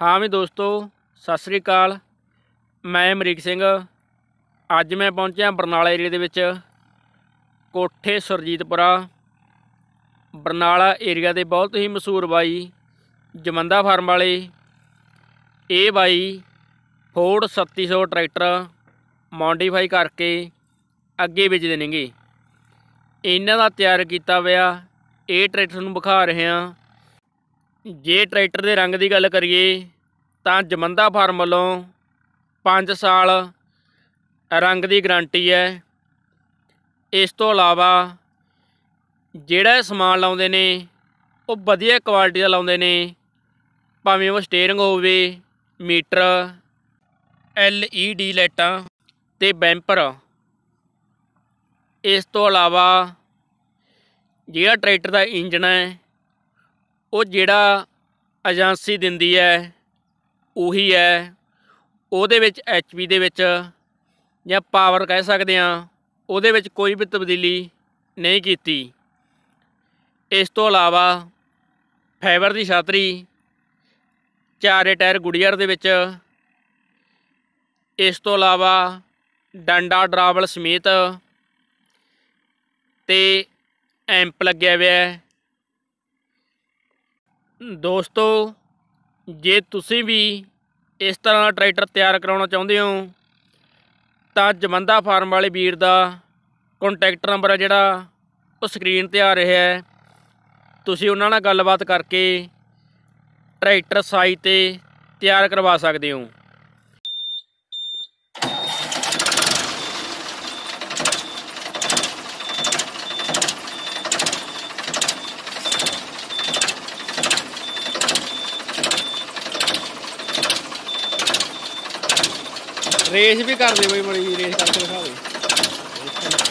ਹਾਂ ਵੀ ਦੋਸਤੋ, ਸਤਿ ਸ੍ਰੀ ਅਕਾਲ। ਮੈਂ ਅਮਰੀਕ ਸਿੰਘ। ਅੱਜ ਮੈਂ ਪਹੁੰਚਿਆ ਬਰਨਾਲਾ ਏਰੀਆ ਦੇ ਵਿੱਚ, ਕੋਠੇ ਸੁਰਜੀਤਪੁਰਾ। ਬਰਨਾਲਾ ਏਰੀਆ ਦੇ ਬਹੁਤ ਹੀ ਮਸ਼ਹੂਰ ਬਾਈ ਜਮੰਦਾ ਫਾਰਮ ਵਾਲੇ। ਇਹ ਬਾਈ ਫੋਰਡ 3700 ਟਰੈਕਟਰ ਮੋਡੀਫਾਈ ਕਰਕੇ ਅੱਗੇ ਵੇਚਦੇ ਨੇਗੇ ਇਹਨਾਂ ਦਾ ਤਿਆਰ ਕੀਤਾ ਹੋਇਆ ਇਹ ਟਰੈਕਟਰ ਨੂੰ ਵਿਖਾ ਰਹੇ ਹਾਂ। ਜੇ ਟਰੈਕਟਰ ਦੇ ਰੰਗ ਦੀ ਗੱਲ ਕਰੀਏ, ਤਾਂ ਜਮੰਦਾ ਫਾਰਮ ਵੱਲੋਂ 5 ਸਾਲ ਰੰਗ ਦੀ ਗਾਰੰਟੀ ਹੈ। ਇਸ ਤੋਂ ਇਲਾਵਾ ਜਿਹੜਾ ਸਮਾਨ ਲਾਉਂਦੇ ਨੇ, ਉਹ ਵਧੀਆ ਕੁਆਲਿਟੀ ਦਾ ਲਾਉਂਦੇ ਨੇ, ਭਾਵੇਂ ਉਹ ਸਟੀਅਰਿੰਗ ਹੋਵੇ, ਮੀਟਰ ਡੀ ਲਾਈਟਾਂ ਤੇ ਬੈਂਪਰ। ਇਸ ਤੋਂ ਇਲਾਵਾ ਜਿਹੜਾ ਟਰੈਕਟਰ ਦਾ ਇੰਜਣ ਹੈ ਉਹ ਜਿਹੜਾ ਏਜੰਸੀ ਦਿੰਦੀ ਹੈ ਉਹੀ ਹੈ ਉਹਦੇ ਵਿੱਚ ਐਚਪੀ ਦੇ ਵਿੱਚ ਜਾਂ ਪਾਵਰ ਕਹਿ ਸਕਦੇ ਆ, ਉਹਦੇ ਵਿੱਚ ਕੋਈ ਵੀ ਤਬਦੀਲੀ ਨਹੀਂ ਕੀਤੀ। ਇਸ ਤੋਂ ਇਲਾਵਾ ਫਾਈਬਰ ਦੀ ਛਾਤਰੀ, ਚਾਰੇ ਟਾਇਰ ਗੁੜੀਅਰ ਦੇ ਵਿੱਚ, ਇਸ ਤੋਂ ਇਲਾਵਾ ਡੰਡਾ ਡਰਾਵਲ ਸਮੇਤ ਤੇ ਐਂਪ ਲੱਗਿਆ ਹੋਇਆ ਹੈ ਦੋਸਤੋ, ਜੇ ਤੁਸੀਂ ਵੀ ਇਸ ਤਰ੍ਹਾਂ ਦਾ ਟਰੈਕਟਰ ਤਿਆਰ ਕਰਾਉਣਾ ਚਾਹੁੰਦੇ ਹੋ, ਤਾਂ ਜਮੰਦਾ ਫਾਰਮ ਵਾਲੇ ਵੀਰ ਦਾ ਕੰਟੈਕਟ ਨੰਬਰ ਹੈ ਜਿਹੜਾ, ਉਹ ਸਕਰੀਨ ਤੇ ਆ ਰਿਹਾ ਹੈ। ਤੁਸੀਂ ਉਹਨਾਂ ਨਾਲ ਗੱਲਬਾਤ ਕਰਕੇ ਟਰੈਕਟਰ ਸਾਈ ਤੇ ਤਿਆਰ ਕਰਵਾ ਸਕਦੇ ਹੋ। ਰੇਸ ਵੀ ਕਰ ਦੇ ਬਈ ਮੜੀ ਰੇਸ ਕਰਕੇ ਦਿਖਾ ਦੇ।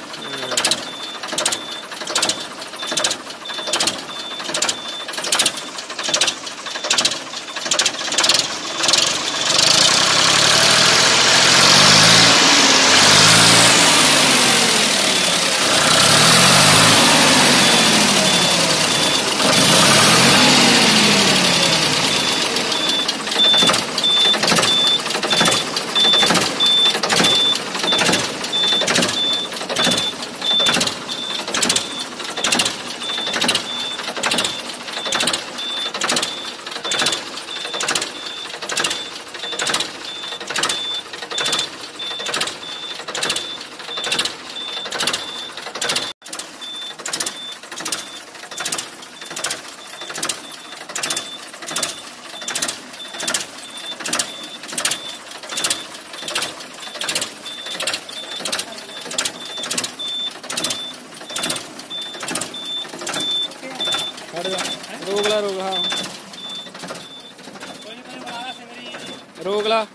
ਰੋਕ ਲਾ ਰੋਕ ਹਾਂ ਰੋਕ ਲਾ।